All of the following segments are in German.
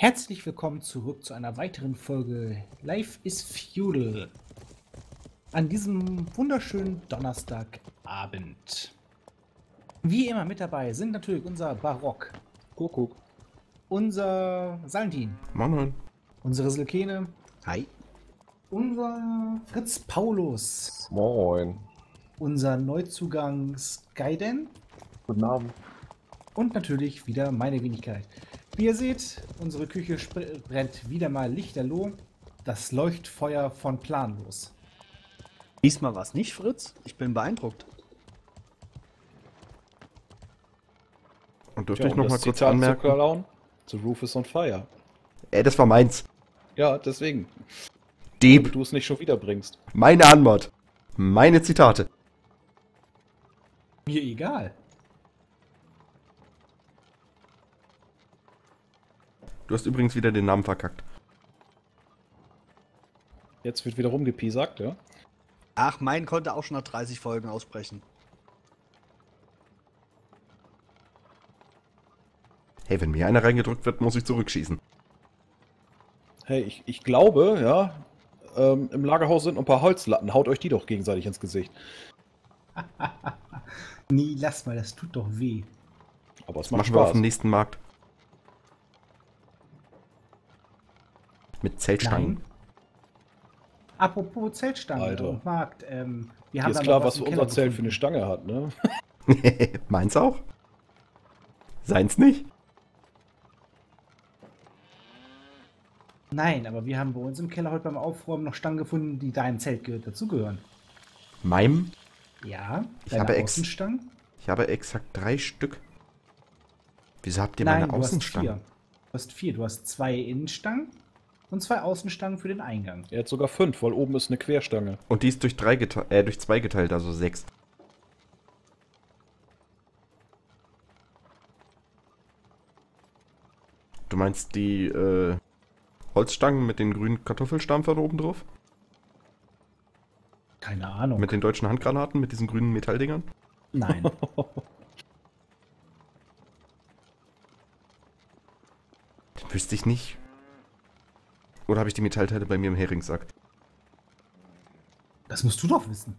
Herzlich willkommen zurück zu einer weiteren Folge Life is Feudal. An diesem wunderschönen Donnerstagabend. Wie immer mit dabei sind natürlich unser Barock, Kuckuck. unser Salentin, Moin, moin. unsere Silkene, Hi. unser Fritz Paulus, Moin. unser Neuzugang Skyden Guten Abend. und natürlich wieder meine Wenigkeit. Wie ihr seht, unsere Küche brennt wieder mal lichterloh. Das Leuchtfeuer von planlos. Diesmal war es nicht Fritz. Ich bin beeindruckt. Und dürfte Ja, ich und noch mal das kurz Zitat zu anmerken? Clown? The roof is on fire. Ey, das war meins. Ja, deswegen. Dieb. Du es nicht schon wieder bringst. Meine Anmod. Meine Zitate. Mir egal. Du hast übrigens wieder den Namen verkackt. Jetzt wird wieder rumgepiesackt, ja? Ach, mein konnte auch schon nach 30 Folgen ausbrechen. Hey, wenn mir einer reingedrückt wird, muss ich zurückschießen. Hey, ich, ich glaube, ja, ähm, im Lagerhaus sind noch ein paar Holzlatten. Haut euch die doch gegenseitig ins Gesicht. Nee, lass mal, das tut doch weh. Aber es macht machen wir auf Spaß. dem nächsten Markt. Zeltstangen. Nein. Apropos Zeltstangen Alter. und Markt, ähm, wir Hier haben ist klar, was im unser Zelt für eine gefunden. Stange hat, ne? Meins auch? Seins nicht? Nein, aber wir haben bei uns im Keller heute beim Aufräumen noch Stangen gefunden, die deinem Zelt ge- dazugehören. Meinem? Ja, Ich habe ex- Außenstangen? Ich habe exakt drei Stück. Wieso habt ihr Nein, meine du hast Außenstangen? vier. Du hast vier. Du hast zwei Innenstangen und zwei Außenstangen für den Eingang. Er hat sogar fünf, weil oben ist eine Querstange. Und die ist durch, drei gete äh, durch zwei geteilt, also sechs. Du meinst die äh, Holzstangen mit den grünen Kartoffelstampfern oben drauf? Keine Ahnung. Mit den deutschen Handgranaten, mit diesen grünen Metalldingern? Nein. Wüsste ich nicht. Oder habe ich die Metallteile bei mir im Heringssack? Das musst du doch wissen.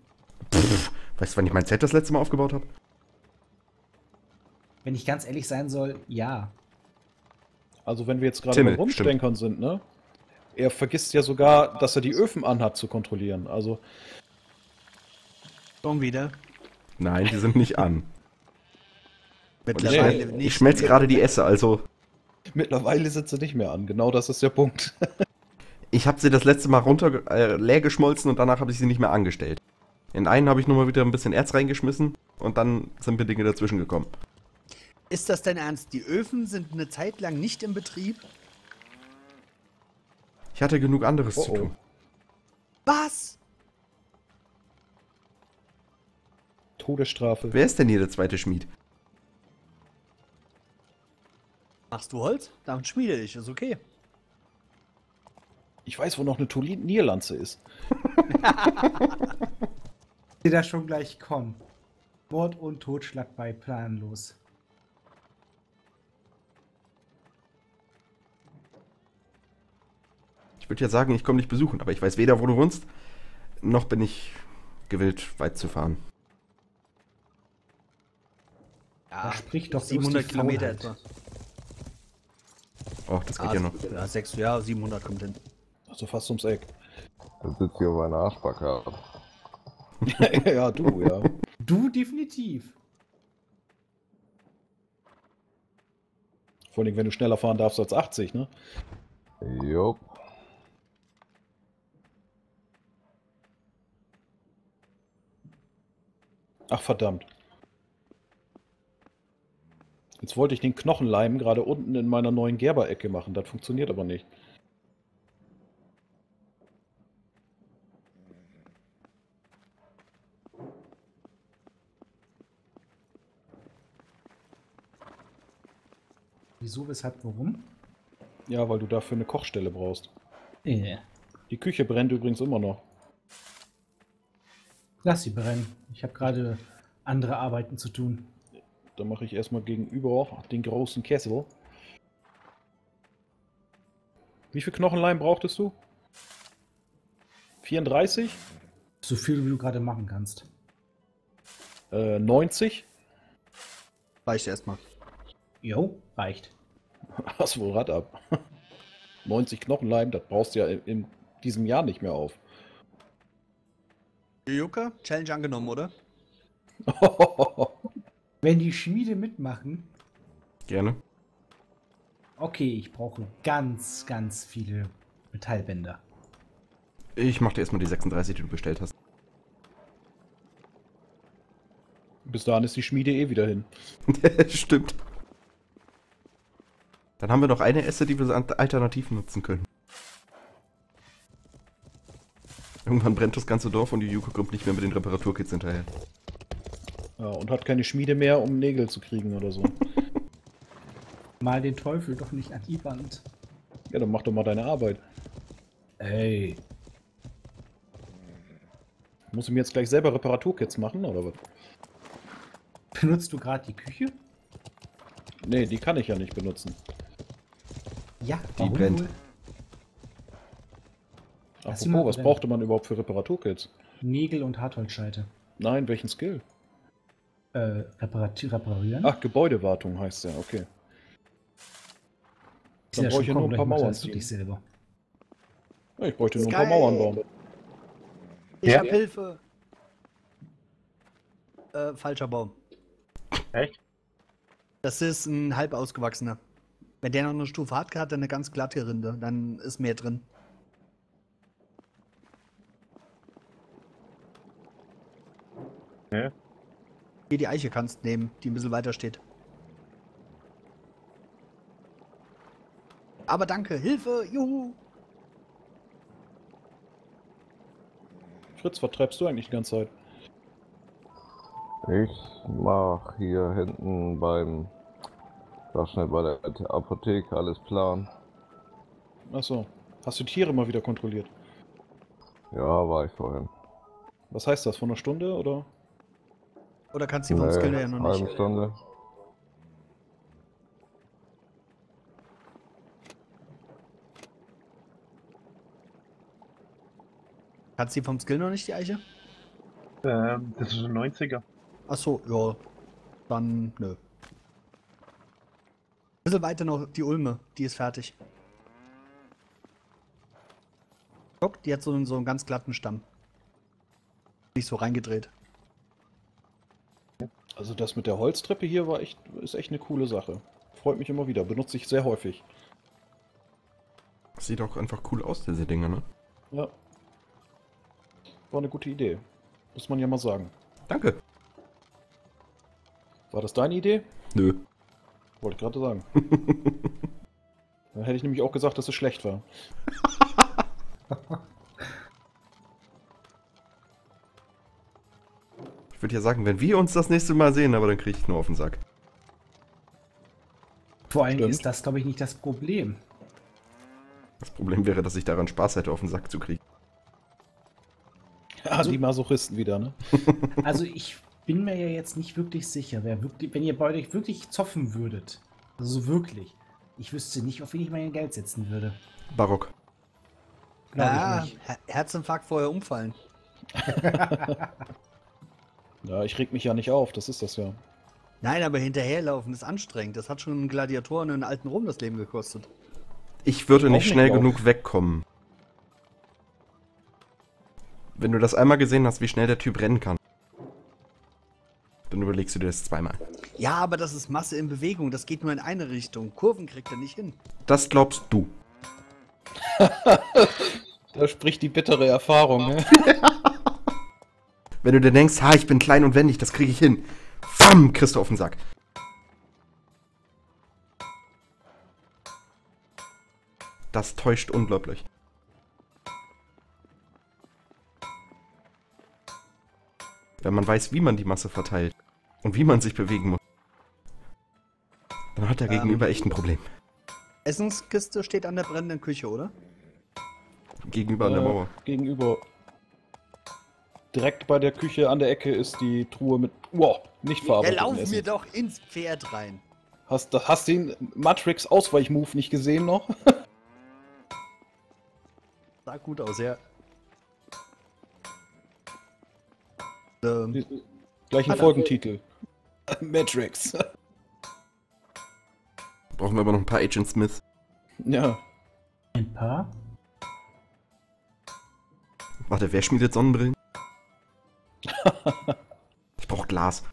Pff, weißt du, wann ich mein Zelt das letzte Mal aufgebaut habe? Wenn ich ganz ehrlich sein soll, ja. Also wenn wir jetzt gerade beim Rumstenkern sind, ne? Er vergisst ja sogar, dass er die Öfen anhat zu kontrollieren. Also Schon wieder. Nein, die sind nicht an. Mittlerweile Nee, nicht. Ich schmelze gerade die Esse, also mittlerweile sind sie nicht mehr an. Genau das ist der Punkt. ich habe sie das letzte Mal runter äh, leer geschmolzen und danach habe ich sie nicht mehr angestellt. In einen habe ich nur mal wieder ein bisschen Erz reingeschmissen und dann sind mir Dinge dazwischen gekommen. Ist das dein Ernst? Die Öfen sind eine Zeit lang nicht im Betrieb? Ich hatte genug anderes Oh, zu oh. tun. Was? Todesstrafe. Wer ist denn hier der zweite Schmied? Machst du Holz? Dann schmiede ich, ist okay. Ich weiß, wo noch eine Turnierlanze ist. Ich sehe da schon gleich kommen. Mord und Totschlag bei Planlos. Ich würde ja sagen, ich komme dich besuchen, aber ich weiß weder, wo du wohnst, noch bin ich gewillt, weit zu fahren. Ja, Da spricht doch 700 bloß die Kilometer etwa. Oh, das geht Ah, ja noch. Ja, 6, ja, 700 kommt hin. Also fast ums Eck. Dann sitzt hier auf einer Arschbacke. ja, du, ja. Du definitiv. Vor allem, wenn du schneller fahren darfst als 80, ne? Jupp. Ach, verdammt. Jetzt wollte ich den Knochenleim gerade unten in meiner neuen Gerber-Ecke machen. Das funktioniert aber nicht. Wieso, weshalb, warum? Ja, weil du dafür eine Kochstelle brauchst. Äh, Die Küche brennt übrigens immer noch. lass sie brennen. Ich habe gerade andere Arbeiten zu tun. Da mache ich erstmal gegenüber den großen Kessel. Wie viel Knochenleim brauchtest du? 34? So viel, wie du gerade machen kannst. Äh, 90? Reicht erstmal. Jo, reicht. Hast wohl Rad ab. 90 Knochenleim, das brauchst du ja in, diesem Jahr nicht mehr auf. Juka, Challenge angenommen, oder? Wenn die Schmiede mitmachen, Gerne. okay, ich brauche ganz, ganz viele Metallbänder. Ich mach dir erstmal die 36, die du bestellt hast. Bis dahin ist die Schmiede eh wieder hin. Stimmt. Dann haben wir noch eine Esse, die wir alternativ nutzen können. Irgendwann brennt das ganze Dorf und die Yuko kommt nicht mehr mit den Reparaturkits hinterher. Ja, und hat keine Schmiede mehr, um Nägel zu kriegen oder so. Mal den Teufel doch nicht an die Wand. ja, dann mach doch mal deine Arbeit. Ey. Musst du mir jetzt gleich selber Reparaturkits machen, oder was? Benutzt du gerade die Küche? Nee, die kann ich ja nicht benutzen. Ja, Die brennt. Apropos, mal was brauchte man überhaupt für Reparaturkits? Nägel und Hartholzscheite. Nein, welchen Skill? Äh, reparati- reparieren? Ach, Gebäudewartung heißt der, okay. Ist dann ja brauche ich ja nur ein paar er Mauern wirklich ziehen. selber. Ja, ich bräuchte nur ein Sky. paar Mauern bauen. Ich Ja. hab Hilfe. Äh, falscher Baum. Echt? Das ist ein halb ausgewachsener. Wenn der noch eine Stufe hat, hat er eine ganz glatte Rinde. Dann ist mehr drin. Ja. Hier die Eiche kannst nehmen, die ein bisschen weiter steht. Aber danke, Hilfe, juhu. Fritz, was treibst du eigentlich die ganze Zeit? Ich mach hier hinten beim, sag schnell bei der Apotheke alles plan. Achso. Hast du Tiere mal wieder kontrolliert? Ja, war ich vorhin. Was heißt das? Von einer Stunde oder? Oder kannst du die vom Nee, Skill her noch nicht? halbe Stunde. Kannst du die vom Skill noch nicht, die Eiche? Ähm, das ist ein 90er. Ach so, ja. Dann, nö. Bisschen weiter noch die Ulme, die ist fertig. Guck, die hat so einen, so einen ganz glatten Stamm. Nicht so reingedreht. Also das mit der Holztreppe hier war echt, ist echt eine coole Sache. Freut mich immer wieder. Benutze ich sehr häufig. Sieht auch einfach cool aus, diese Dinger, ne? Ja. War eine gute Idee. Muss man ja mal sagen. Danke. War das deine Idee? Nö. Wollte ich gerade sagen. Dann hätte ich nämlich auch gesagt, dass es schlecht war. Ich würde ja sagen, wenn wir uns das nächste Mal sehen, aber dann kriege ich nur auf den Sack. Vor allem Stimmt. ist das, glaube ich, nicht das Problem. Das Problem wäre, dass ich daran Spaß hätte, auf den Sack zu kriegen. Ja, die Masochisten wieder, ne? Also ich bin mir ja jetzt nicht wirklich sicher, wer wirklich, wenn ihr bei euch wirklich zoffen würdet, also so wirklich, ich wüsste nicht, auf wen ich mein Geld setzen würde. Barock. Glaube ja, ich nicht. Her Herzinfarkt vorher umfallen. Ja, ich reg mich ja nicht auf, das ist das ja. Nein, aber hinterherlaufen ist anstrengend. Das hat schon einen Gladiatoren in alten Rom das Leben gekostet. Ich würde nicht nicht schnell drauf. genug wegkommen. Wenn du das einmal gesehen hast, wie schnell der Typ rennen kann, überlegst du dir das zweimal. Ja, aber das ist Masse in Bewegung. Das geht nur in eine Richtung. Kurven kriegt er nicht hin. Das glaubst du. Da spricht die bittere Erfahrung, ne? Wenn du dir denkst, ha, ich bin klein und wendig, das kriege ich hin. Bam, kriegst du auf den Sack. Das täuscht unglaublich. Wenn man weiß, wie man die Masse verteilt und wie man sich bewegen muss, dann hat der Ähm. Gegenüber echt ein Problem. Essenskiste steht an der brennenden Küche, oder? Gegenüber an der Äh, Mauer. Gegenüber. Direkt bei der Küche an der Ecke ist die Truhe mit. Wow, nicht Ja, verarbeitet. lauf mir doch ins Pferd rein. Hast, hast den Matrix-Ausweichmove nicht gesehen noch? Sah gut aus, ja. Ähm, Hat er- Folgentitel. Matrix. Brauchen wir aber noch ein paar Agent Smith. ja. Ein paar. Warte, wer schmiedet Sonnenbrillen? ich brauch Glas.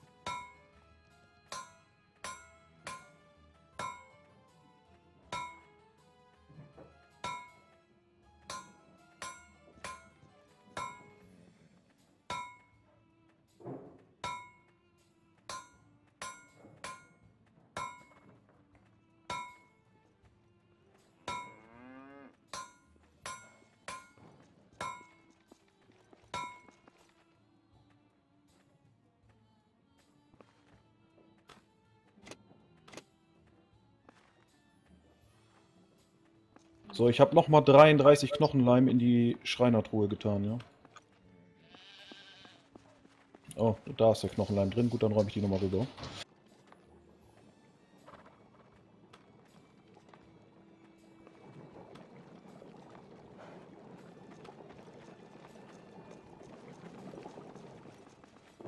So, ich habe nochmal 33 Knochenleim in die Schreinertruhe getan, ja. Oh, da ist der Knochenleim drin. Gut, dann räume ich die nochmal rüber.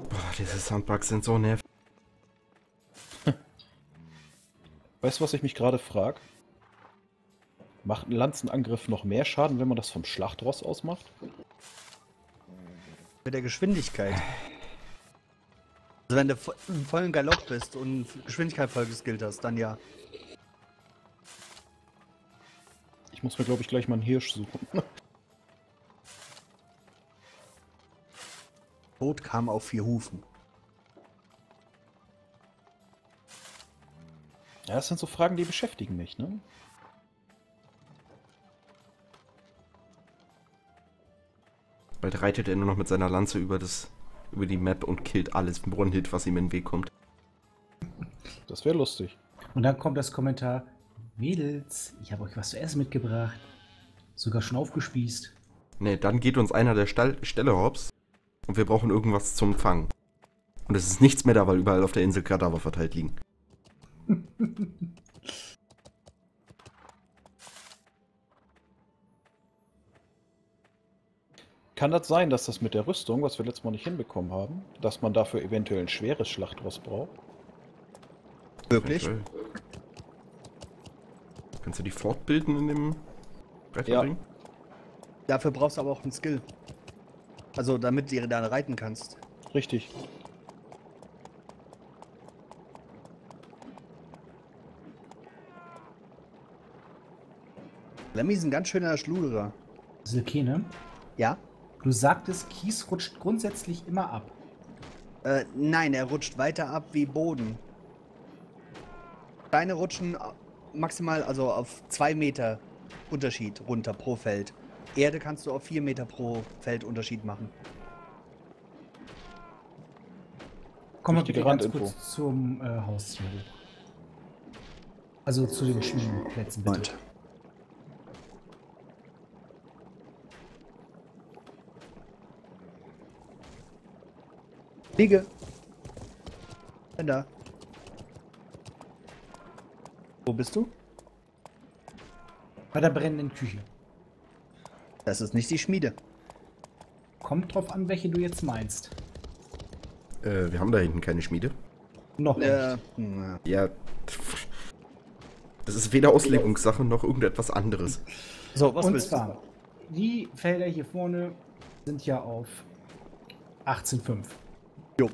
Boah, diese Soundbugs sind so nervig. Weißt du, was ich mich gerade frage? Macht ein Lanzenangriff noch mehr Schaden, wenn man das vom Schlachtross aus macht? mit der Geschwindigkeit. Also wenn du im vollen Galopp bist und Geschwindigkeit voll geskillt hast, dann ja. Ich muss mir, glaube ich, gleich mal einen Hirsch suchen. Tod kam auf vier Hufen. Ja, das sind so Fragen, die beschäftigen mich, ne? Bald reitet er nur noch mit seiner Lanze über das über die Map und killt alles One-Hit, was ihm in den Weg kommt. Das wäre lustig. Und dann kommt das Kommentar: Mädels, ich habe euch was zu essen mitgebracht. Sogar schon aufgespießt. Ne, dann geht uns einer der Stall Ställe hops und wir brauchen irgendwas zum Fangen. Und es ist nichts mehr da, weil überall auf der Insel Kadaver verteilt liegen. Kann das sein, dass das mit der Rüstung, was wir letztes Mal nicht hinbekommen haben, dass man dafür eventuell ein schweres Schlachtross braucht? Wirklich? Eventuell. Kannst du die fortbilden in dem Retterding? Dafür brauchst du aber auch einen Skill. Also damit du dann reiten kannst. Richtig. Lemmy ist ein ganz schöner Schluderer. Silkene, Ja? Du sagtest, Kies rutscht grundsätzlich immer ab. Äh, nein, er rutscht weiter ab wie Boden. Steine rutschen maximal, also auf zwei Meter Unterschied runter pro Feld. Erde kannst du auf vier Meter pro Feld Unterschied machen. Komm mal Wichtige bitte ganz kurz zum äh, Haus hier hoch. Also zu den Schmiedenplätzen, bitte. Und Liege. Bin da. Wo bist du? Bei der brennenden Küche. Das ist nicht die Schmiede. Kommt drauf an, welche du jetzt meinst. Äh, wir haben da hinten keine Schmiede. Noch Äh, nicht. na. Ja. Das ist weder Auslegungssache noch irgendetwas anderes. So, was Und willst zwar, die Felder hier vorne sind ja auf 18,5. Jo.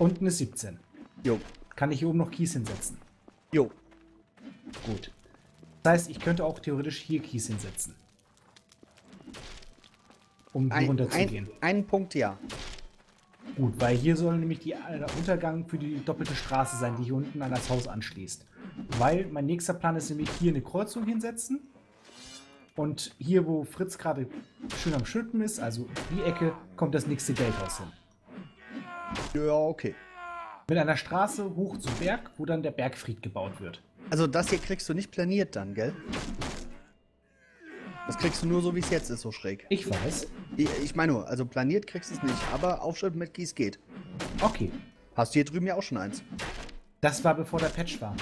Unten ist 17. du? Jo. Kann ich hier oben noch Kies hinsetzen? Jo. Gut. Das heißt, ich könnte auch theoretisch hier Kies hinsetzen. Um hier Ein, runterzugehen. ein, einen Punkt ja. Gut, weil hier soll nämlich die, der Untergang für die doppelte Straße sein, die hier unten an das Haus anschließt. Weil mein nächster Plan ist nämlich hier eine Kreuzung hinsetzen. Und hier, wo Fritz gerade schön am Schütten ist, also die Ecke, kommt das nächste Geldhaus hin. Ja, okay. Mit einer Straße hoch zum Berg, wo dann der Bergfried gebaut wird. Also das hier kriegst du nicht planiert dann, gell? Das kriegst du nur so, wie es jetzt ist, so schräg. Ich weiß. Ich, ich meine nur, also planiert kriegst du es nicht, aber Aufschrift mit Kies geht. Okay. Hast du hier drüben ja auch schon eins. Das war bevor der Patch war.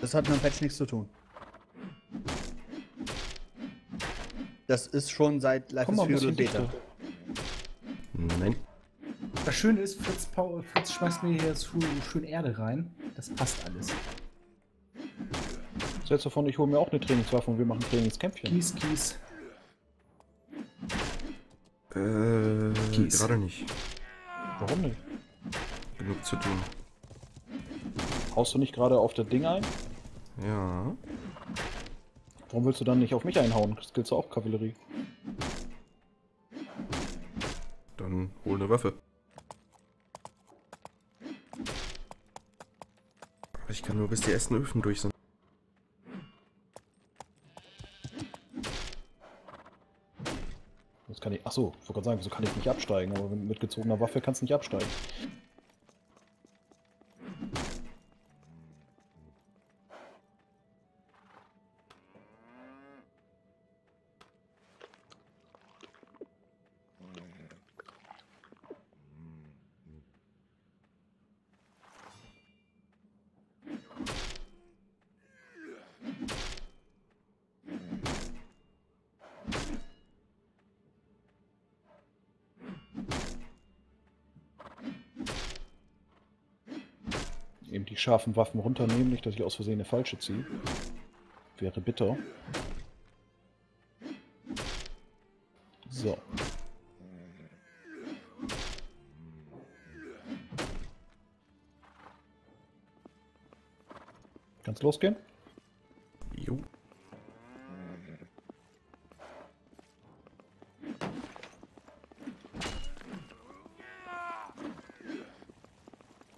Das hat mit dem Patch nichts zu tun. Das ist schon seit Life Komm is bisschen Beta. dichter. Das Schöne ist, Fritz, Paul, Fritz schmeißt mir hier so schön Erde rein. Das passt alles. Setz davon, ich hole mir auch eine Trainingswaffe und wir machen Trainingskämpfchen. Kies, Kies. Äh, Kies. gerade nicht. Warum nicht? Genug zu tun. Haust du nicht gerade auf das Ding ein? Ja. Warum willst du dann nicht auf mich einhauen? Skillst du auch Kavallerie? Dann hol eine Waffe. Ich kann nur bis die ersten Öfen durch sind. Das kann ich. Achso, ich wollte gerade sagen, wieso kann ich nicht absteigen? Aber mit gezogener Waffe kannst du nicht absteigen. Scharfen Waffen runternehmen, nicht, dass ich aus Versehen eine falsche ziehe. Wäre bitter. So. Kann's losgehen? Jo.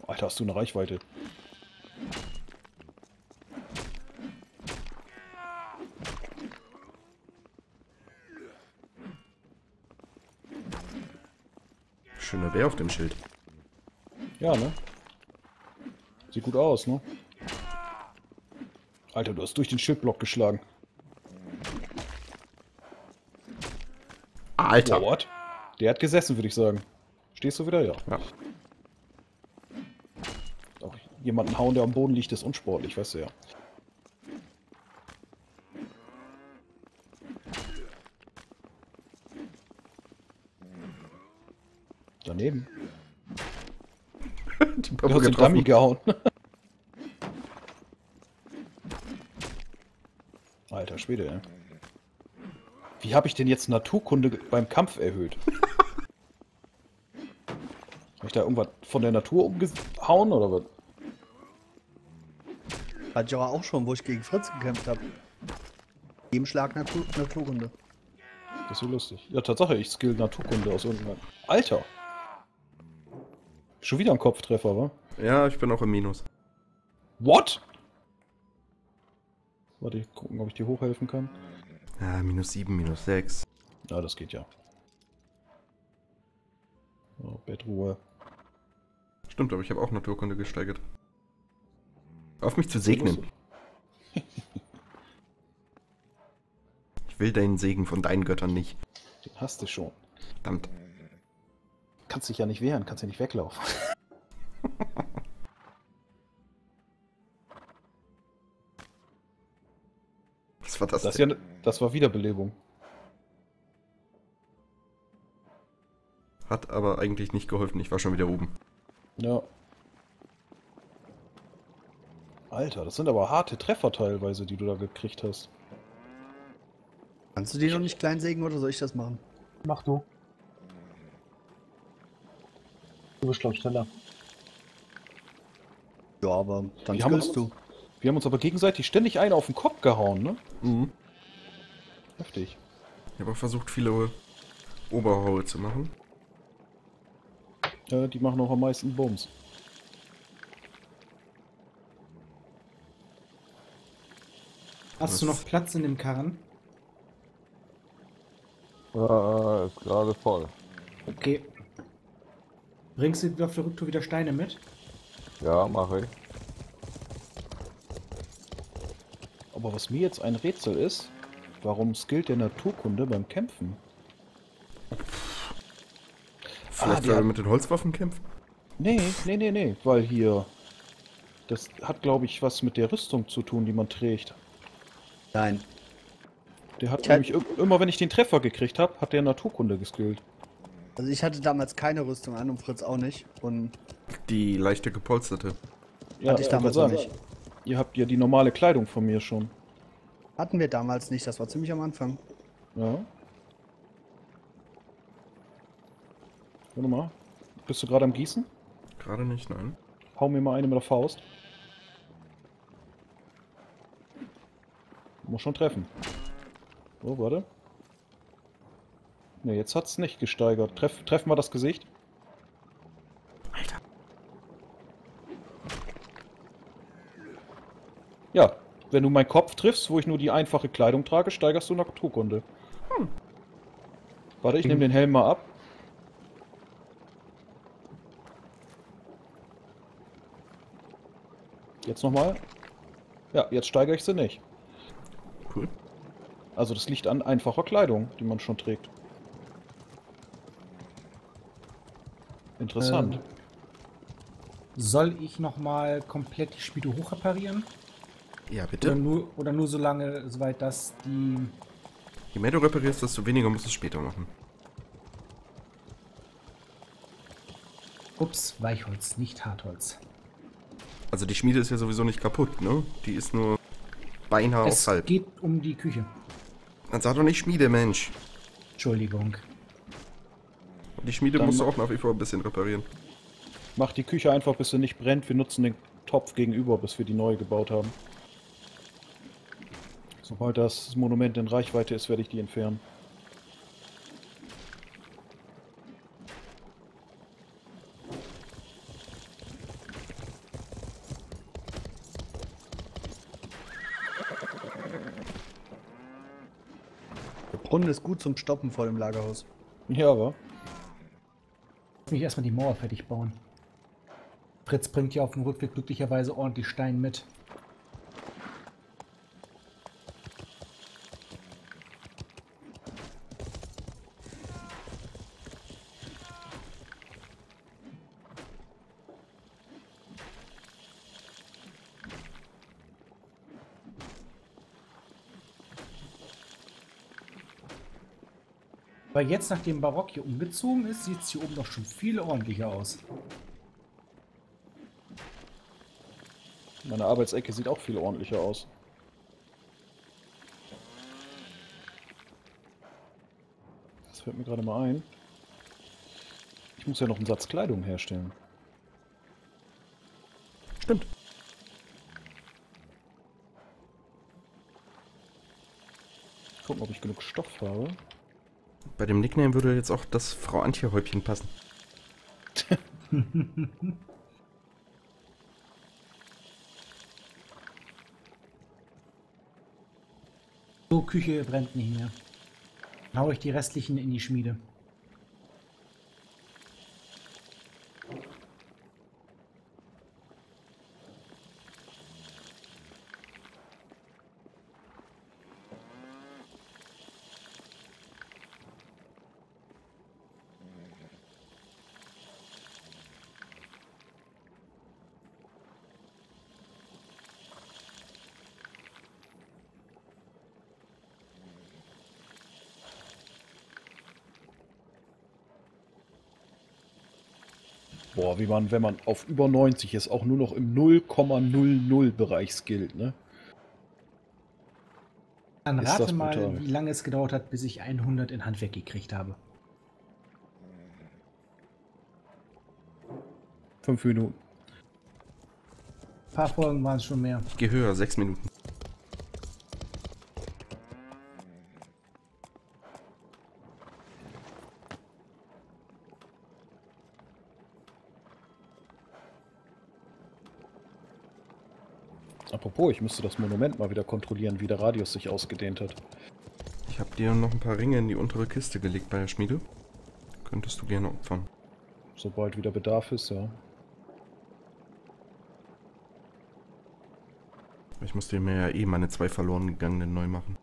Alter, hast du eine Reichweite. Bär auf dem Schild. Ja, ne? Sieht gut aus, ne? Alter, du hast durch den Schildblock geschlagen. Alter! What? Der hat gesessen, würde ich sagen. Stehst du wieder? Ja. Ja. Auch jemanden hauen, der am Boden liegt, ist unsportlich, weißt du ja. Daneben. Die Du hast den getroffen. Dummy gehauen. Alter Schwede, ey. Wie habe ich denn jetzt Naturkunde beim Kampf erhöht? Habe ich da irgendwas von der Natur umgehauen oder was? Hatte ich aber auch schon, wo ich gegen Fritz gekämpft habe. Jedem Schlag Natur Naturkunde. Das ist so lustig. Ja, Tatsache, ich skill Naturkunde aus irgendeinem. Alter! Schon wieder ein Kopftreffer, wa? Ja, ich bin auch im Minus. What? Warte, ich gucken, ob ich dir hochhelfen kann. Ja, minus 7, minus 6. Ja, das geht ja. So, Bettruhe. Stimmt, aber ich habe auch Naturkunde gesteigert. Auf mich zu segnen. Ich will deinen Segen von deinen Göttern nicht. Den hast du schon. Verdammt. Kannst dich ja nicht wehren, kannst ja nicht weglaufen. Was war das, Das, denn? ja, das war Wiederbelebung. Hat aber eigentlich nicht geholfen. Ich war schon wieder oben. Ja. Alter, das sind aber harte Treffer teilweise, die du da gekriegt hast. Kannst du den noch nicht klein sägen oder soll ich das machen? Mach du. Du bist, glaub ich, schneller. Ja, aber dann Wir haben skillst uns- du. Wir haben uns aber gegenseitig ständig einen auf den Kopf gehauen, ne? Mhm. Heftig. Ich habe auch versucht, viele Oberhaue zu machen. Ja, die machen auch am meisten Bums. Hast du noch Platz in dem Karren? Ja, ist gerade voll. Okay. Bringst du auf der Rücktour wieder Steine mit? Ja, mache ich. Aber was mir jetzt ein Rätsel ist, warum skillt der Naturkunde beim Kämpfen? Vielleicht, die weil wir hat- mit den Holzwaffen kämpfen? Nee, nee, nee, nee, weil hier. Das hat, glaube ich, was mit der Rüstung zu tun, die man trägt. Nein. Der hat Ich nämlich im- immer, wenn ich den Treffer gekriegt habe, hat der Naturkunde geskillt. Also ich hatte damals keine Rüstung an und Fritz auch nicht. Und Die leichte gepolsterte. Ja, hatte ich äh, damals auch nicht. Ihr habt ja die normale Kleidung von mir schon. Hatten wir damals nicht, das war ziemlich am Anfang. Ja. Warte mal. Bist du gerade am Gießen? Gerade nicht, nein. Hau mir mal eine mit der Faust. Muss schon treffen. Oh, warte. Ne, jetzt hat's nicht gesteigert. Treff, treffen wir das Gesicht? Alter. Ja, wenn du meinen Kopf triffst, wo ich nur die einfache Kleidung trage, steigerst du Naturkunde. Hm. Warte, ich nehme den Helm mal ab. Jetzt nochmal. Ja, jetzt steigere ich sie nicht. Cool. Also das liegt an einfacher Kleidung, die man schon trägt. Interessant. Ähm, Soll ich nochmal komplett die Spiele hochreparieren? Ja, Oder bitte. nur, oder nur so lange, soweit das die. Je mehr du reparierst, desto weniger musst du es später machen. Ups, Weichholz, nicht Hartholz. Also die Schmiede ist ja sowieso nicht kaputt, ne? Die ist nur beinahe es auf halb. geht um die Küche. Dann sag doch nicht Schmiede, Mensch. Entschuldigung. Die Schmiede Dann musst du auch nach wie vor ein bisschen reparieren. Mach die Küche einfach, bis sie nicht brennt. Wir nutzen den Topf gegenüber, bis wir die neue gebaut haben. Sobald das Monument in Reichweite ist, werde ich die entfernen. Der Brunnen ist gut zum Stoppen vor dem Lagerhaus. Ja, aber. Mich erstmal die Mauer fertig bauen. Fritz bringt ja auf dem Rückweg glücklicherweise ordentlich Stein mit. Aber jetzt, nachdem Barock hier umgezogen ist, sieht es hier oben doch schon viel ordentlicher aus. Meine Arbeitsecke sieht auch viel ordentlicher aus. Das fällt mir gerade mal ein. Ich muss ja noch einen Satz Kleidung herstellen. Stimmt. Gucken, ob ich genug Stoff habe. Bei dem Nickname würde jetzt auch das Frau Antje-Häubchen passen. So, Küche brennt nicht mehr. Hau ich die restlichen in die Schmiede. Boah, wie man, wenn man auf über 90 ist, auch nur noch im 0,00 Bereich skillt, ne? Dann Ist rate das mal, brutal. wie lange es gedauert hat, bis ich 100 in Handwerk gekriegt habe. Fünf Minuten. Ein paar Folgen waren es schon mehr. Geh höher, sechs Minuten. Apropos, ich müsste das Monument mal wieder kontrollieren, wie der Radius sich ausgedehnt hat. Ich habe dir noch ein paar Ringe in die untere Kiste gelegt bei der Schmiede. Könntest du gerne opfern. Sobald wieder Bedarf ist, ja. Ich musste mir ja eh meine zwei verloren gegangenen neu machen.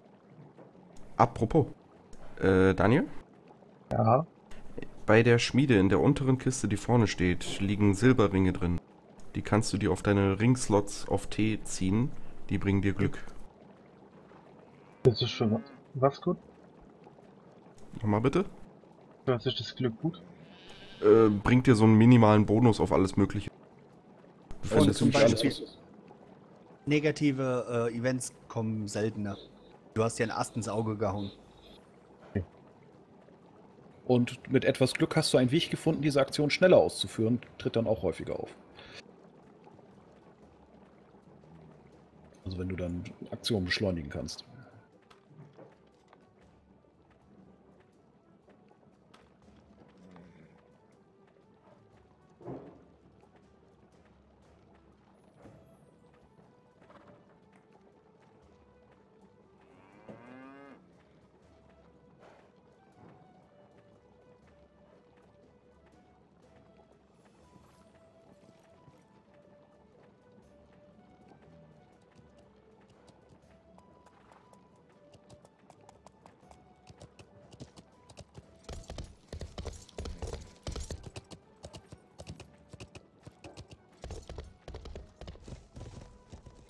Apropos. Äh, Daniel? Ja, Bei der Schmiede in der unteren Kiste, die vorne steht, liegen Silberringe drin. Die kannst du dir auf deine Ringslots auf T ziehen. Die bringen dir Glück. das ist schon. Was gut? Nochmal bitte. Hört sich das Glück gut? Äh, bringt dir so einen minimalen Bonus auf alles Mögliche. Du findest zum Beispiel- Negative äh, Events kommen seltener. Du hast dir einen Ast ins Auge gehauen. Und mit etwas Glück hast du einen Weg gefunden, diese Aktion schneller auszuführen, tritt dann auch häufiger auf. Also wenn du dann Aktionen beschleunigen kannst.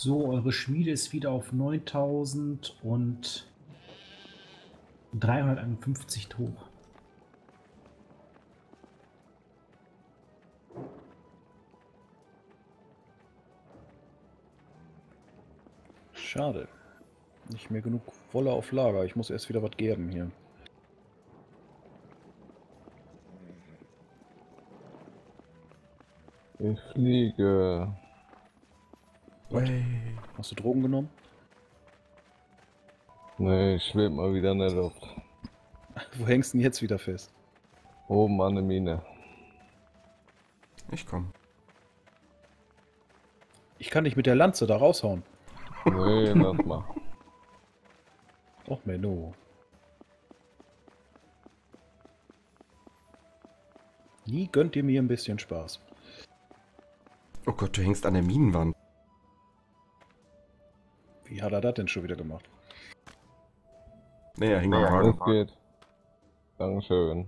So, eure Schmiede ist wieder auf 9000 und 351 hoch. Schade. Nicht mehr genug Wolle auf Lager. Ich muss erst wieder was geben hier. Ich fliege. Wey. Hast du Drogen genommen? Nee, ich schweb mal wieder in der Luft. Wo hängst du denn jetzt wieder fest? Oben an der Mine. Ich komm. Ich kann dich mit der Lanze da raushauen. Nee, lass mal. Och, Menno. Nie gönnt ihr mir ein bisschen Spaß. Oh Gott, du hängst an der Minenwand. Hat er das denn schon wieder gemacht? Er hing am Wagen. Es geht. Dankeschön.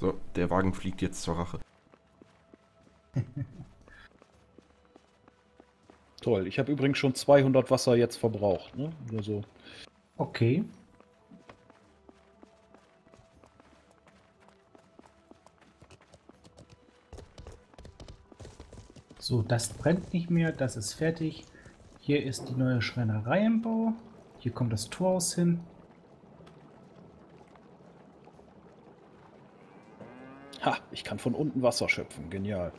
So, der Wagen fliegt jetzt zur Rache. Toll. Ich habe übrigens schon 200 Wasser jetzt verbraucht. Ne? Nur so. Okay. So, das brennt nicht mehr, das ist fertig. Hier ist die neue Schreinerei im Bau. Hier kommt das Torhaus hin. Ha, ich kann von unten Wasser schöpfen. Genial.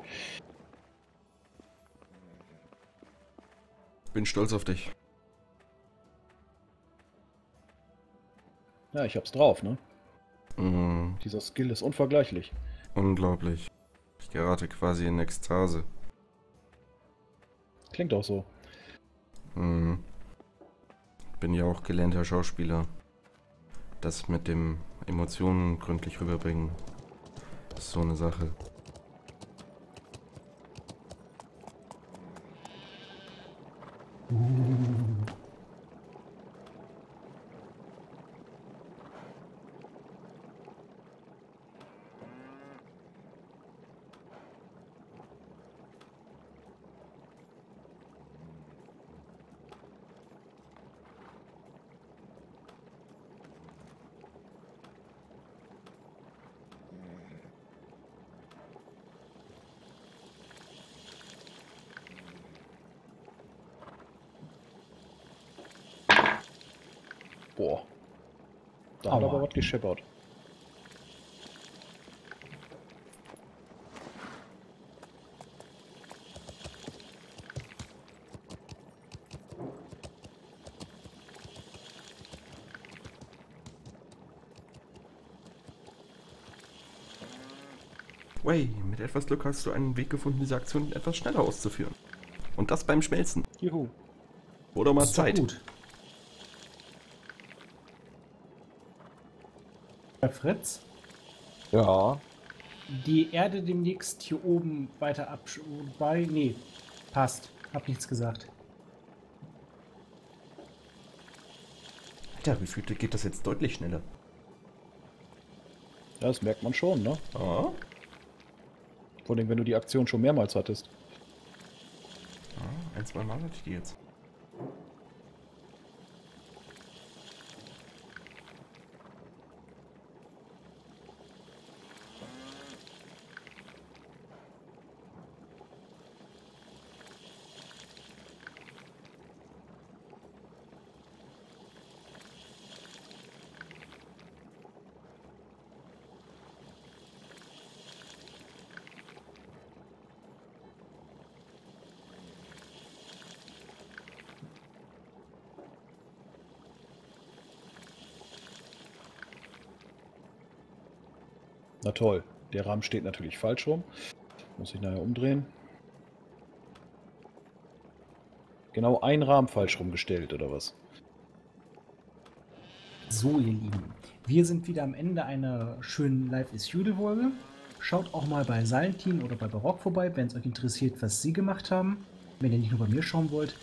Bin stolz auf dich. Ja, ich hab's drauf, ne? Mm, Dieser Skill ist unvergleichlich. unglaublich. Ich gerate quasi in Ekstase. Klingt auch so. Mm. Bin ja auch gelernter Schauspieler. Das mit dem Emotionen gründlich rüberbringen, ist so eine Sache. Boah. Da hat Aua. aber was gescheppert. Way, mit etwas Glück hast du einen Weg gefunden, diese Aktion etwas schneller auszuführen. Und das beim Schmelzen. Juhu. Oder mal Ist doch Zeit. gut. Herr Fritz, Ja, die Erde demnächst hier oben weiter ab. Bei. Nee, passt. Hab nichts gesagt. Alter, gefühlt geht das jetzt deutlich schneller. Ja, das merkt man schon, ne? Ah. Vor allem, wenn du die Aktion schon mehrmals hattest. Ah, ein, zwei Mal hatte ich die jetzt. Na toll. Der Rahmen steht natürlich falsch rum. Muss ich nachher umdrehen. Genau ein Rahmen falsch rumgestellt, oder was? So, ihr Lieben, wir sind wieder am Ende einer schönen Life is Feudal Folge. Schaut auch mal bei Salentin oder bei Barock vorbei, wenn es euch interessiert, was sie gemacht haben. Wenn ihr nicht nur bei mir schauen wollt.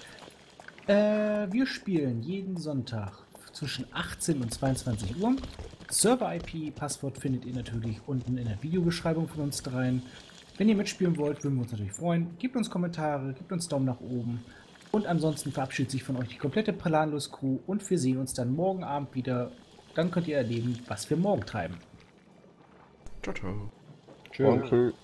Äh, wir spielen jeden Sonntag zwischen 18 und 22 Uhr. Server-IP, Passwort findet ihr natürlich unten in der Videobeschreibung von uns dreien. Wenn ihr mitspielen wollt, würden wir uns natürlich freuen. Gebt uns Kommentare, gebt uns Daumen nach oben. Und ansonsten verabschiedet sich von euch die komplette Planlos-Crew und wir sehen uns dann morgen Abend wieder. Dann könnt ihr erleben, was wir morgen treiben. Ciao, ciao. Tschüss.